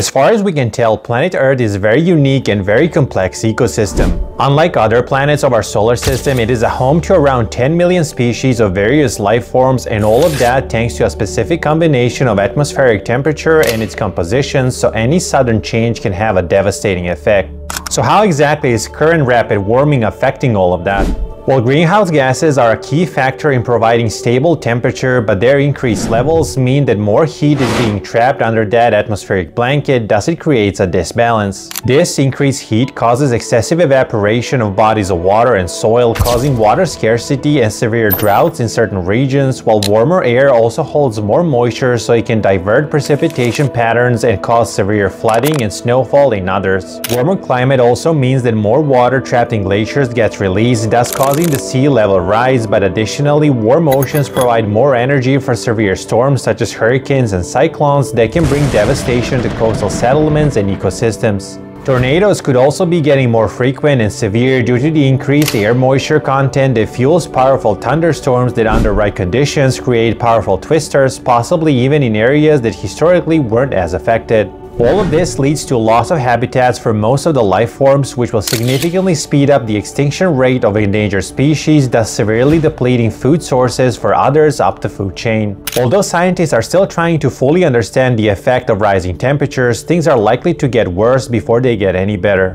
As far as we can tell, planet Earth is a very unique and very complex ecosystem. Unlike other planets of our solar system, it is a home to around 10 million species of various life forms and all of that thanks to a specific combination of atmospheric temperature and its composition, so any sudden change can have a devastating effect. So how exactly is current rapid warming affecting all of that? Well, greenhouse gases are a key factor in providing stable temperature, but their increased levels mean that more heat is being trapped under that atmospheric blanket, thus it creates a disbalance. This increased heat causes excessive evaporation of bodies of water and soil, causing water scarcity and severe droughts in certain regions, while warmer air also holds more moisture so it can divert precipitation patterns and cause severe flooding and snowfall in others. Warmer climate also means that more water trapped in glaciers gets released, thus causing the sea level rise, but additionally, warm oceans provide more energy for severe storms such as hurricanes and cyclones that can bring devastation to coastal settlements and ecosystems. Tornadoes could also be getting more frequent and severe due to the increased air moisture content that fuels powerful thunderstorms that under right conditions create powerful twisters, possibly even in areas that historically weren't as affected. All of this leads to loss of habitats for most of the life forms which will significantly speed up the extinction rate of endangered species thus severely depleting food sources for others up the food chain. Although scientists are still trying to fully understand the effect of rising temperatures, things are likely to get worse before they get any better.